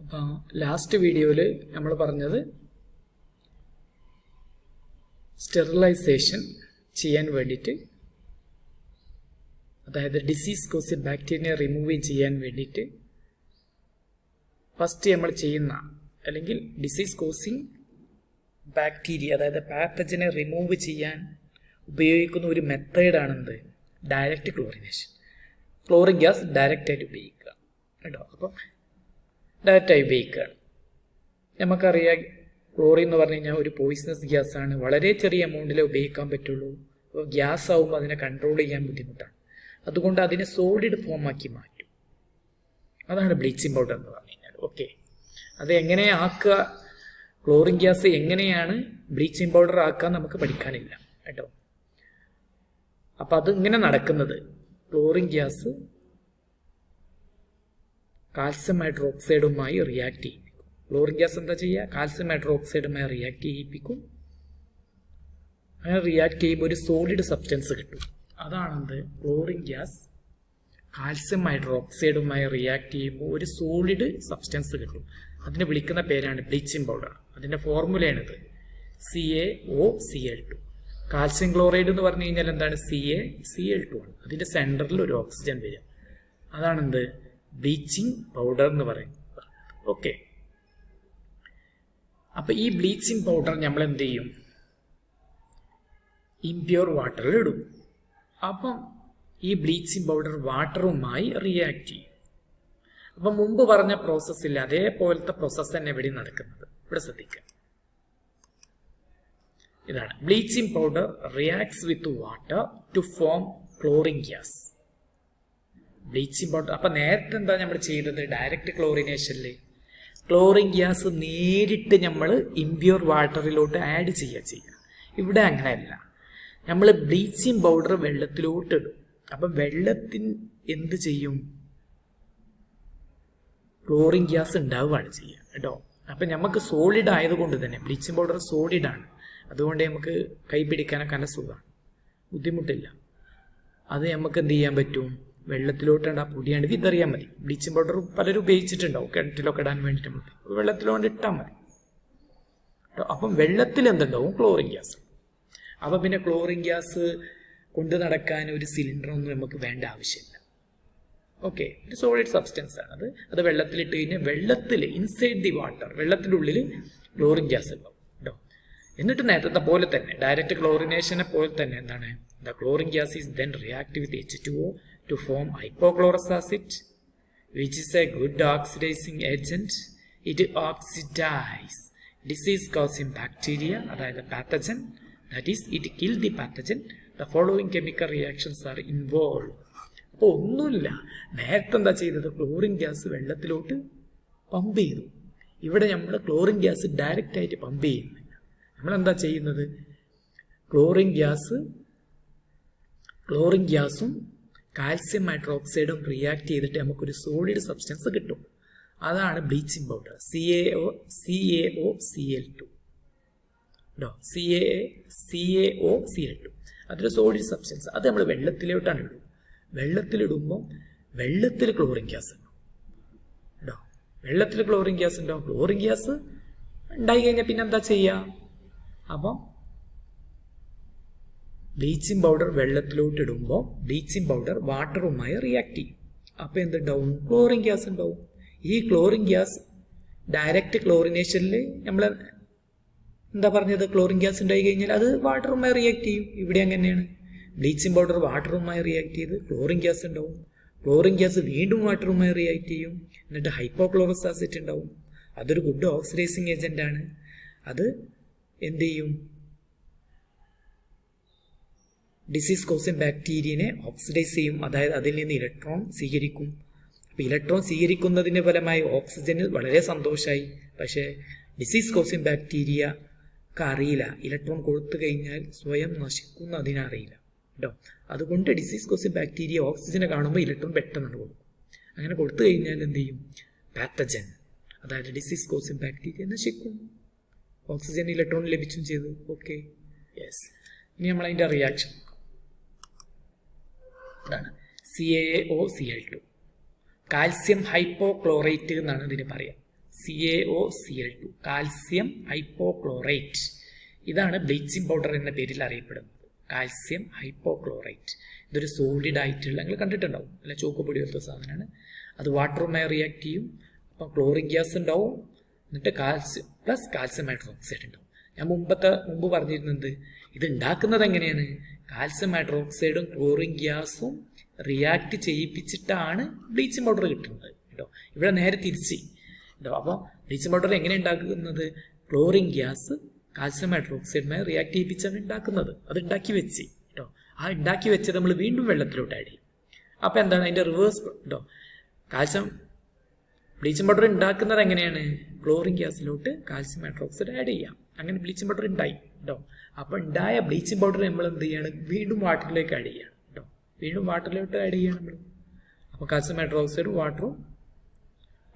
അപ്പോൾ ലാസ്റ്റ് വീഡിയോയിൽ നമ്മൾ പറഞ്ഞത് സ്റ്റെറിലൈസേഷൻ ചെയ്യാൻ വേണ്ടിയിട്ട് അതായത് ഡിസീസ് കോസ് ബാക്ടീരിയ റിമൂവ് ചെയ്യാൻ വേണ്ടിയിട്ട് ഫസ്റ്റ് നമ്മൾ ചെയ്യുന്ന അല്ലെങ്കിൽ ഡിസീസ് കോസിങ് ബാക്ടീരിയ അതായത് പാത്തജനെ റിമൂവ് ചെയ്യാൻ ഉപയോഗിക്കുന്ന ഒരു മെത്തേഡാണെന്ത് ഡയറക്റ്റ് ക്ലോറിനേഷൻ ക്ലോറിൻ ഗ്യാസ് ഡയറക്റ്റായിട്ട് ഉപയോഗിക്കുക. കേട്ടോ? അപ്പം ഡയറക്റ്റായി ഉപയോഗിക്കുകയാണ് നമുക്കറിയാം ക്ലോറിൻ എന്ന് പറഞ്ഞു കഴിഞ്ഞാൽ ഒരു പോയിസണസ് ഗ്യാസ് ആണ്. വളരെ ചെറിയ എമൗണ്ടിലേ ഉപയോഗിക്കാൻ പറ്റുള്ളൂ. അപ്പോൾ ഗ്യാസ് ആവുമ്പോൾ അതിനെ കൺട്രോൾ ചെയ്യാൻ ബുദ്ധിമുട്ടാണ്. അതുകൊണ്ട് അതിനെ സോളിഡ് ഫോം ആക്കി മാറ്റും. അതാണ് ബ്ലീച്ചിങ് പൗഡർ എന്ന് പറഞ്ഞു കഴിഞ്ഞാൽ. ഓക്കെ അത് എങ്ങനെ ആക്കുക? ക്ലോറിൻ ഗ്യാസ് എങ്ങനെയാണ് ബ്ലീച്ചിങ് പൗഡർ ആക്കാൻ നമുക്ക് പഠിക്കാനില്ല. കേട്ടോ. അപ്പം അത് ഇങ്ങനെ നടക്കുന്നത്. ക്ലോറിൻ ഗ്യാസ് കാൽസ്യം ഹൈഡ്രോക്സൈഡുമായി റിയാക്ട് ചെയ്യിപ്പിക്കും. ക്ലോറിൻ ഗ്യാസ് എന്താ ചെയ്യുക? കാൽസ്യം ഹൈഡ്രോക്സൈഡുമായി റിയാക്ട് ചെയ്യിപ്പിക്കും. അങ്ങനെ റിയാക്ട് ചെയ്യുമ്പോൾ ഒരു സോളിഡ് സബ്സ്റ്റൻസ് കിട്ടും. അതാണെന്ത്? ക്ലോറിൻ ഗ്യാസ് കാൽസ്യം ഹൈഡ്രോക്സൈഡുമായി റിയാക്ട് ചെയ്യുമ്പോൾ ഒരു സോളിഡ് സബ്സ്റ്റൻസ് കിട്ടും. അതിന് വിളിക്കുന്ന പേരാണ് ബ്ലീച്ചിങ് പൗഡർ. അതിന്റെ ഫോർമുലയാണിത്. C A O C L two calcium chloride എന്ന് പറഞ്ഞു കഴിഞ്ഞാൽ എന്താണ്? C A C L two ആണ്. അതിന്റെ സെന്ററിൽ ഒരു ഓക്സിജൻ വരിക. അതാണെന്ത്? ബ്ലീച്ചിങ് പൗഡർ എന്ന് പറയും. ഓക്കെ. അപ്പൊ ഈ ബ്ലീച്ചിങ് പൗഡർ നമ്മൾ എന്ത് ചെയ്യും? ഇംപ്യൂർ വാട്ടറിൽ ഇടും. അപ്പം ഈ ബ്ലീച്ചിങ് പൗഡർ വാട്ടറുമായി റിയാക്ട് ചെയ്യും. അപ്പം മുമ്പ് പറഞ്ഞ പ്രോസസ്സിൽ അതേപോലത്തെ പ്രോസസ്സ് തന്നെ ഇവിടെ നടക്കുന്നത്. ഇവിടെ ശ്രദ്ധിക്കുക. ഇതാണ്. Bleaching powder reacts with water to form chlorine gas bleaching powder അപ്പം നേരത്തെ എന്താ നമ്മൾ ചെയ്തത്? ഡയറക്റ്റ് ക്ലോറിനേഷനിൽ ക്ലോറിൻ ഗ്യാസ് നേരിട്ട് നമ്മൾ ഇംപ്യൂർ വാട്ടറിലോട്ട് ആഡ് ചെയ്യുക ചെയ്യുക ഇവിടെ അങ്ങനെയല്ല. നമ്മൾ ബ്ലീച്ചിങ് പൗഡർ വെള്ളത്തിലോട്ട് ഇടും അപ്പം വെള്ളത്തിൽ എന്ത് ചെയ്യും? ക്ലോറിൻ ഗ്യാസ് ഉണ്ടാവുകയാണ് ചെയ്യുക കേട്ടോ? അപ്പം നമുക്ക് സോളിഡ് ആയതുകൊണ്ട് തന്നെ ബ്ലീച്ചിങ് പൗഡർ സോളിഡ് ആണ്. അതുകൊണ്ട് നമുക്ക് കൈ പിടിക്കാനൊക്കെ നല്ല സുഖമാണ് ബുദ്ധിമുട്ടില്ല. അത് നമുക്ക് എന്ത് ചെയ്യാൻ പറ്റും? വെള്ളത്തിലോട്ടാണ് ആ പൊടിയാണ് വിതറിയാൽ മതി. ബ്ലീച്ചിങ് പൗഡർ പലരും ഉപയോഗിച്ചിട്ടുണ്ടാവും. കിണറ്റിലൊക്കെ ഇടാൻ വേണ്ടിയിട്ട് മതി വെള്ളത്തിലോണ്ട് ഇട്ടാൽ മതി. അപ്പം വെള്ളത്തിൽ എന്തുണ്ടാവും? Chlorine gas. അപ്പം പിന്നെ ക്ലോറിൻ ഗ്യാസ് കൊണ്ട് നടക്കാൻ ഒരു സിലിണ്ടറൊന്നും നമുക്ക് വേണ്ട ആവശ്യമില്ല. ഓക്കെ. ഒരു സോളിഡ് സബ്സ്റ്റൻസ് ആണ് അത്. അത് വെള്ളത്തിലിട്ട് കഴിഞ്ഞാൽ വെള്ളത്തിൽ ഇൻസൈഡ് ദി വാട്ടർ വെള്ളത്തിന്റെ ഉള്ളിൽ ക്ലോറിൻ ഗ്യാസ് ഉണ്ടാവും. കേട്ടോ എന്നിട്ട് നേരത്തെ പോലെ തന്നെ ഡയറക്റ്റ് ക്ലോറിനേഷനെ പോലെ തന്നെ എന്താണ്? The chlorine gas is then react with H two O to form hypochlorous acid, which is a good oxidizing agent. It oxidizes disease causing bacteria, അതായത് pathogen. That is, it kills the pathogen. The following chemical reactions are involved. അപ്പോൾ ഒന്നുമില്ല നേരത്തെ എന്താ ചെയ്തത് chlorine gas വെള്ളത്തിലോട്ട് pump ചെയ്തു ഇവിടെ നമ്മൾ chlorine gas direct ആയിട്ട് പമ്പ് ചെയ്യുന്നില്ല നമ്മൾ എന്താ ചെയ്യുന്നത് ക്ലോറിൻ ഗ്യാസ് ക്ലോറിൻ ഗ്യാസും കാൽസ്യം ഹൈഡ്രോക്സൈഡും റിയാക്ട് ചെയ്തിട്ട് നമുക്കൊരു സോളിഡ് സബ്സ്റ്റൻസ് കിട്ടും. അതാണ് bleaching powder C A O C A O C L two C A C A O C L two അതൊരു സോളിഡ് സബ്സ്റ്റൻസ് അത് നമ്മൾ വെള്ളത്തിലോട്ടാണ് ഇടും വെള്ളത്തിലിടുമ്പോൾ വെള്ളത്തിൽ ക്ലോറിൻ ഗ്യാസ് ഉണ്ടാവും കേട്ടോ വെള്ളത്തിൽ ക്ലോറിൻ ഗ്യാസ് ഉണ്ടാവും ക്ലോറിൻ ഗ്യാസ് ഉണ്ടായി കഴിഞ്ഞാൽ പിന്നെ എന്താ ചെയ്യുക അപ്പം ബ്ലീച്ചിങ് പൗഡർ വെള്ളത്തിലോട്ട് ഇടുമ്പോൾ ബ്ലീച്ചിങ് പൗഡർ വാട്ടറുമായി റിയാക്ട് ചെയ്യും അപ്പോൾ എന്തുണ്ടാവും ക്ലോറിൻ ഗ്യാസ് ഉണ്ടാവും. ഈ ക്ലോറിൻ ഗ്യാസ് ഡയറക്റ്റ് ക്ലോറിനേഷനിൽ നമ്മൾ എന്താ പറഞ്ഞത്? ക്ലോറിൻ ഗ്യാസ് ഉണ്ടായി കഴിഞ്ഞാൽ അത് വാട്ടറുമായി റിയാക്ട് ചെയ്യും. ഇവിടെ അങ്ങനെയാണ്. ബ്ലീച്ചിങ് പൗഡർ വാട്ടറുമായി റിയാക്ട് ചെയ്ത് ക്ലോറിൻ ഗ്യാസ് ഉണ്ടാവും. ക്ലോറിൻ ഗ്യാസ് വീണ്ടും വാട്ടറുമായി റിയാക്ട് ചെയ്യും. എന്നിട്ട് ഹൈപ്പോക്ലോറസ് ആസിഡ് ഉണ്ടാവും. അതൊരു ഗുഡ് ഓക്സിഡൈസിങ് ഏജന്റ് ആണ്. അത് എന്ത് ചെയ്യും? ഡിസീസ് കോസിങ് ബാക്ടീരിയനെ ഓക്സിഡൈസ് ചെയ്യും. അതായത് അതിൽ നിന്ന് ഇലക്ട്രോൺ സ്വീകരിക്കും. അപ്പോൾ ഇലക്ട്രോൺ സ്വീകരിക്കുന്നതിന്റെ ഫലമായി ഓക്സിജനിൽ വളരെ സന്തോഷമായി പക്ഷേ ഡിസീസ് കോസിങ് ബാക്ടീരിയ അറിയില്ല. ഇലക്ട്രോൺ കൊടുത്തു കഴിഞ്ഞാൽ സ്വയം നശിക്കുന്ന അതിനറിയില്ല. കേട്ടോ അതുകൊണ്ട് ഡിസീസ് കോസിങ് ബാക്ടീരിയ ഓക്സിജനെ കാണുമ്പോൾ ഇലക്ട്രോൺ പെട്ടെന്ന് കൊടുക്കും. അങ്ങനെ കൊടുത്തു കഴിഞ്ഞാൽ എന്ത് ചെയ്യും? പാത്തജൻ അതായത് ഡിസീസ് കോസിങ് ബാക്ടീരിയ നശിക്കും. ഓക്സിജൻ ഇലക്ട്രോൺ ലഭിച്ചും ചെയ്തു. ഓക്കെ യെസ് ഇനി നമ്മൾ അതിന്റെ റിയാക്ഷൻ ഇതാണ് C A O C L two calcium hypochlorite എന്നാണ് ഇതിന് പറയാം. C A O C L two calcium hypochlorite ഇതാണ് ബ്ലീച്ചിങ് പൗഡർ എന്ന പേരിൽ അറിയപ്പെടുന്നത്. കാൽസ്യം ഹൈപ്പോക്ലോറേറ്റ് ഇതൊരു സോളിഡ് ആയിട്ടുള്ള നിങ്ങൾ കണ്ടിട്ടുണ്ടാവും. അല്ല ചോക്കുപൊടി പോലത്തെ സാധനമാണ്. അത് വാട്ടറുമായി റിയാക്ട് ചെയ്യും. അപ്പം ക്ലോറിൻ ഗ്യാസ് ഉണ്ടാവും. എന്നിട്ട് കാൽസ്യം പ്ലസ് കാൽസ്യം ഹൈഡ്രോക്സൈഡ് ഉണ്ടാവും. ഞാൻ മുമ്പത്തെ മുമ്പ് പറഞ്ഞിരുന്നത് ഇത് ഉണ്ടാക്കുന്നത് എങ്ങനെയാണ്? കാൽസ്യം ഹൈഡ്രോക്സൈഡും ക്ലോറിൻ ഗ്യാസും റിയാക്ട് ചെയ്യിപ്പിച്ചിട്ടാണ് ബ്ലീച്ചിങ് പൗഡർ കിട്ടുന്നത്. കേട്ടോ? ഇവിടെ നേരെ തിരിച്ച്. കേട്ടോ? അപ്പോൾ ബ്ലീച്ചിങ് പൗഡർ എങ്ങനെ ഉണ്ടാക്കുന്നത്? ക്ലോറിൻ ഗ്യാസ് കാൽസ്യം ഹൈഡ്രോക്സൈഡുമായി റിയാക്ട് ചെയ്യിപ്പിച്ചാണ് ഉണ്ടാക്കുന്നത്. അത് ഉണ്ടാക്കി വെച്ച്. കേട്ടോ? ആ ഉണ്ടാക്കി വെച്ചത് നമ്മൾ വീണ്ടും വെള്ളത്തിലോട്ട് ആഡ് ചെയ്യും. അപ്പോൾ എന്താണ് അതിന്റെ റിവേഴ്സ് കേട്ടോ? കാൽസ്യം ബ്ലീച്ചിങ് പൗഡർ ഉണ്ടാക്കുന്നത് എങ്ങനെയാണ്? ക്ലോറിൻ ഗ്യാസിലോട്ട് കാൽസ്യം ഹൈഡ്രോക്സൈഡ് ആഡ് ചെയ്യാം. അങ്ങനെ ബ്ലീച്ചിങ് പൗഡർ ഉണ്ടായി കേട്ടോ അപ്പോൾ ഉണ്ടായ ബ്ലീച്ചിങ് പൗഡർ നമ്മൾ എന്ത് ചെയ്യാണ്? വീണ്ടും വാട്ടറിലേക്ക് ആഡ് ചെയ്യാണ് കേട്ടോ വീണ്ടും വാട്ടറിലോട്ട് ആഡ് ചെയ്യാണ് നമ്മൾ അപ്പോൾ കാൽസ്യം ഹൈഡ്രോക്സൈഡ് വാട്ടറും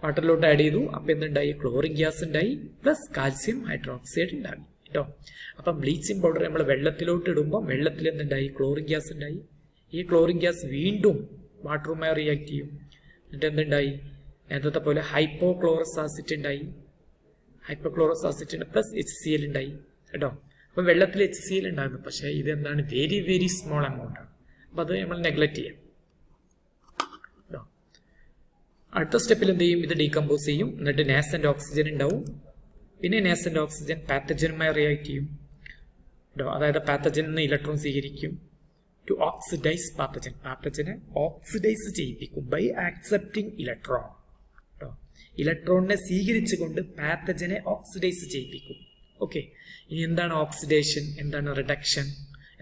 വാട്ടറിലോട്ട് ആഡ് ചെയ്തു. അപ്പോൾ എന്തുണ്ടായി? ക്ലോറിൻ ഗ്യാസ് ഉണ്ടായി പ്ലസ് കാൽസ്യം ഹൈഡ്രോക്സൈഡ് ഉണ്ടായി കേട്ടോ അപ്പം ബ്ലീച്ചിങ് പൗഡർ നമ്മൾ വെള്ളത്തിലോട്ട് ഇടുമ്പോൾ വെള്ളത്തിൽ എന്തുണ്ടായി? ക്ലോറിൻ ഗ്യാസ് ഉണ്ടായി ഈ ക്ലോറിൻ ഗ്യാസ് വീണ്ടും വാട്ടറുമായി റിയാക്ട് ചെയ്യും. എന്നിട്ട് എന്തുണ്ടായി? നേരത്തെ പോലെ ഹൈപ്പോക്ലോറസ് ആസിഡ് ഉണ്ടായി ഹൈപ്പോക്ലോറസ് ആസിറ്റിന് പ്ലസ് എച്ച് സി എൽ ഉണ്ടായി കേട്ടോ? അപ്പം വെള്ളത്തിൽ എച്ച് സി എൽ ഉണ്ടായിരുന്നു പക്ഷേ ഇത് എന്താണ് വെരി വെരി സ്മോൾ എമൗണ്ട് ആണ്. അപ്പം അത് നമ്മൾ നെഗ്ലക്ട് ചെയ്യാം. കേട്ടോ? അടുത്ത സ്റ്റെപ്പിൽ എന്ത് ചെയ്യും? ഇത് ഡീകമ്പോസ് ചെയ്യും. എന്നിട്ട് നാസന്റ് ഓക്സിജൻ ഉണ്ടാവും പിന്നെ നാസന്റ് ഓക്സിജൻ പാത്തജനുമായി റിയാക്ട് ചെയ്യും. കേട്ടോ? അതായത് പാത്തജൻ നിന്ന് ഇലക്ട്രോൺ സ്വീകരിക്കും. ടു ഓക്സിഡൈസ് പാത്തജൻ പാത്തജനെ ഓക്സിഡൈസ് ചെയ്യിപ്പിക്കും ബൈ ആക്സെപ്റ്റിംഗ് ഇലക്ട്രോൺ ഇലക്ട്രോണിനെ സ്വീകരിച്ചുകൊണ്ട് പാത്തജനെ ഓക്സിഡൈസ് ചെയ്യിപ്പിക്കും. ഓക്കെ ഇനി എന്താണ് ഓക്സിഡേഷൻ? എന്താണ് റിഡക്ഷൻ?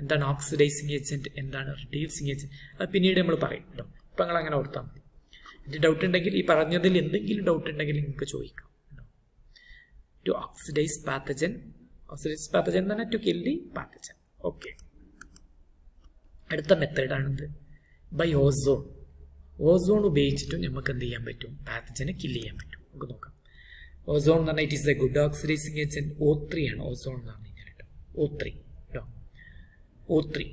എന്താണ് ഓക്സിഡൈസിങ് ഏജന്റ് എന്താണ് റിഡ്യൂസിങ് ഏജന്റ് അത് പിന്നീട് നമ്മൾ പറയും കേട്ടോ. ഇപ്പം നിങ്ങൾ അങ്ങനെ ഓർത്താൽ മതി ഡൗട്ട് ഉണ്ടെങ്കിൽ ഈ പറഞ്ഞതിൽ എന്തെങ്കിലും ഡൗട്ട് ഉണ്ടെങ്കിൽ നിങ്ങൾക്ക് ചോദിക്കാം to oxidise pathogen oxidise pathogen തന്നെ to kill the pathogen okay അടുത്ത മെത്തേഡാണിത് ബൈ ഓസോൺ ഓസോൺ ഉപയോഗിച്ചിട്ടും നമുക്ക് എന്ത് ചെയ്യാൻ പറ്റും? പാത്തജനെ കില്ല് ചെയ്യാൻ പറ്റും. നമുക്ക് നോക്കാം. ഓസോൺ എന്ന് പറഞ്ഞാൽ it is a good oxidising agent O three ആണ് ഓസോൺ എന്ന് പറഞ്ഞു കഴിഞ്ഞാൽ കേട്ടോ. ഓ ത്രീ കേട്ടോ. ഓ ത്രീ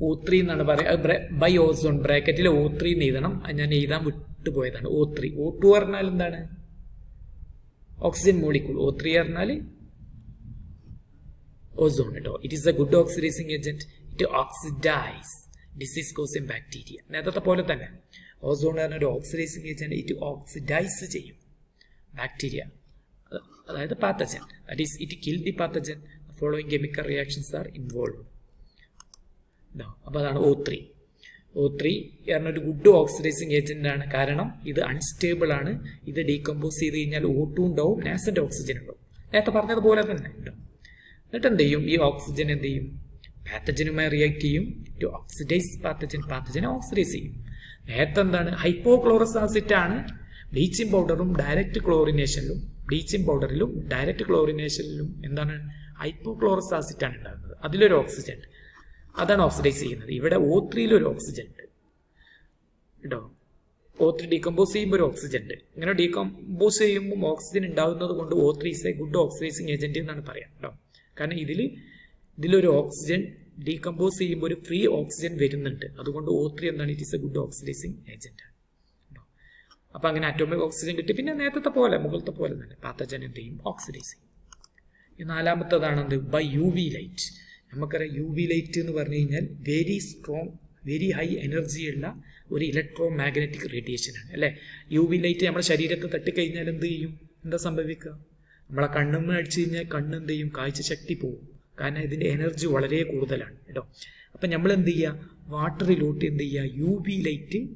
ഓ ത്രീ എന്നാണ് പറയുക. ബൈ ഓസോൺ ബ്രാക്കറ്റിൽ ഓ ത്രീ എന്ന് എഴുതണം. ഞാൻ എഴുതാൻ വിട്ടുപോയതാണ്. ഓ ത്രീ ഓ ടു പറഞ്ഞാൽ എന്താണ്? ഓക്സിജൻ മോളിക്കൂൾ ഓ ത്രീ പറഞ്ഞാൽ ഓസോൺ കേട്ടോ. It is a good oxidising agent it oxidise disease causing bacteria നേരത്തെ പോലെ തന്നെ ഓസോൺ പറഞ്ഞ ഒരു ഓക്സിഡൈസിങ് ഏജന്റ് ഇറ്റ് ഓക്സിഡൈസ് ചെയ്യും ബാക്ടീരിയ അതായത് pathogen that is it kill the pathogen following chemical reactions are involve അപ്പോൾ അതാണ് ഒ ത്രീ ഒ ത്രീ പറഞ്ഞ ഒരു ഗുഡ് ഓക്സിഡൈസിങ് ഏജന്റ് ആണ്. കാരണം ഇത് അൺസ്റ്റേബിൾ ആണ്. ഇത് ഡീകമ്പോസ് ചെയ്ത് കഴിഞ്ഞാൽ ഓട്ടും ഉണ്ടാവും നാസന്റ് ഓക്സിജൻ ഉണ്ടാവും. നേരത്തെ പറഞ്ഞതുപോലെ തന്നെ ഉണ്ടാവും എന്നിട്ട് എന്ത് ചെയ്യും? ഈ ഓക്സിജൻ എന്ത് ചെയ്യും? പാത്തജനുമായി റിയാക്ട് ചെയ്യും ടു ഓക്സിഡൈസ് പാത്തജൻ പാത്തജനെ ഓക്സിഡൈസ് ചെയ്യും. നേരത്തെ എന്താണ്? ഹൈപ്പോക്ലോറസ് ആസിഡ് ആണ്. ബ്ലീച്ചിങ് പൗഡറും ഡയറക്റ്റ് ക്ലോറിനേഷനിലും ബ്ലീച്ചിങ് പൗഡറിലും ഡയറക്റ്റ് ക്ലോറിനേഷനിലും എന്താണ്? ഹൈപ്പോക്ലോറസ് ആസിഡ് ആണ് ഉണ്ടാകുന്നത്. അതിലൊരു ഓക്സിജൻ അതാണ് ഓക്സിഡൈസ് ചെയ്യുന്നത്. ഇവിടെ ഒ ത്രീയിൽ ഒരു ഓക്സിജൻ ഉണ്ട്. കേട്ടോ? ഒ ത്രീ ഡീകമ്പോസ് ചെയ്യുമ്പോൾ ഒരു ഓക്സിജൻ ഉണ്ട്. ഇങ്ങനെ ഡീകമ്പോസ് ചെയ്യുമ്പോൾ ഓക്സിജൻ ഉണ്ടാകുന്നത് കൊണ്ട് O three is a good oxidising agent എന്നാണ് പറയാം. കേട്ടോ? കാരണം ഇതിൽ ഇതിലൊരു ഓക്സിജൻ ഡീകമ്പോസ് ചെയ്യുമ്പോൾ ഒരു ഫ്രീ ഓക്സിജൻ വരുന്നുണ്ട്. അതുകൊണ്ട് ഒ ത്രീ എന്താണ് it is a good oxidising agent അപ്പൊ അങ്ങനെ അറ്റോമിക് ഓക്സിജൻ കിട്ടി. പിന്നെ നേരത്തെ പോലെ മുകളിലത്തെ പോലെ തന്നെ പാത്തജൻ എന്ത് ചെയ്യും ഓക്സിഡൈസ് ചെയ്യും ഈ നാലാമത്തതാണ് എന്ത്? ബൈ യു വി ലൈറ്റ് നമുക്കറിയാം യു വി ലൈറ്റ് എന്ന് പറഞ്ഞു കഴിഞ്ഞാൽ very strong very high energy ഉള്ള ഒരു ഇലക്ട്രോ മാഗ്നറ്റിക് റേഡിയേഷൻ ആണ്. അല്ലേ? യു വി ലൈറ്റ് നമ്മുടെ ശരീരത്തെ തട്ടിക്കഴിഞ്ഞാൽ എന്ത് ചെയ്യും? എന്താ സംഭവിക്കുക? നമ്മളെ കണ്ണുമ്മ അടിച്ചു കഴിഞ്ഞാൽ കണ്ണ് എന്ത് ചെയ്യും? കാഴ്ച ശക്തി പോകും. കാരണം ഇതിന്റെ എനർജി വളരെ കൂടുതലാണ് കേട്ടോ. അപ്പം നമ്മൾ എന്ത് ചെയ്യുക? വാട്ടറിലോട്ട് എന്ത് ചെയ്യുക? U V light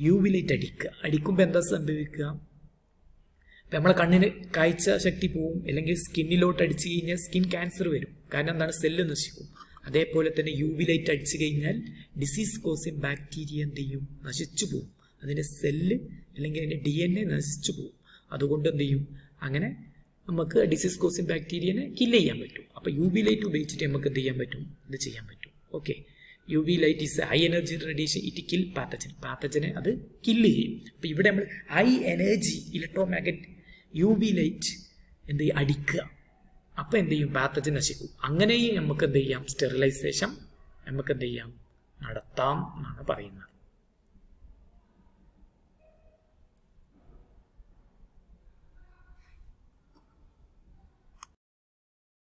U V light അടിക്കുക. അടിക്കുമ്പോൾ എന്താ സംഭവിക്കുക? അപ്പം നമ്മളെ കണ്ണിന് കാഴ്ച ശക്തി പോവും. അല്ലെങ്കിൽ സ്കിന്നിലോട്ട് അടിച്ചു കഴിഞ്ഞാൽ സ്കിൻ ക്യാൻസർ വരും. കാരണം എന്താണ്? സെല്ല് നശിക്കും. അതേപോലെ തന്നെ യു വി ലൈറ്റ് അടിച്ചു കഴിഞ്ഞാൽ ഡിസീസ് കോസിങ് ബാക്ടീരിയ എന്ത് ചെയ്യും? നശിച്ചു പോവും അതിന്റെ സെല്ല് അല്ലെങ്കിൽ അതിന്റെ ഡി എൻ എ നശിച്ചു പോവും അതുകൊണ്ട് എന്ത് ചെയ്യും? അങ്ങനെ നമുക്ക് ഡിസീസ് കോസിങ് ബാക്ടീരിയനെ കില്ല് ചെയ്യാൻ പറ്റും. അപ്പോൾ യു വി ലൈറ്റ് ഉപയോഗിച്ചിട്ട് നമുക്ക് എന്ത് ചെയ്യാൻ പറ്റും? ഇത് ചെയ്യാൻ പറ്റും. Okay U V light is high energy radiation it kill pathogen പാത്തജനെ അത് കില്ല് ചെയ്യും. അപ്പോൾ ഇവിടെ നമ്മൾ high energy electromagnet U V light എന്ത് ചെയ്യും? അടിക്കുക. അപ്പോൾ എന്ത് ചെയ്യും? പാത്തജൻ നശിക്കും. അങ്ങനെയും നമുക്ക് എന്ത് ചെയ്യാം? സ്റ്റെറിലൈസേഷൻ നമുക്ക് എന്ത് ചെയ്യാം? നടത്താം എന്നാണ് പറയുന്നത്.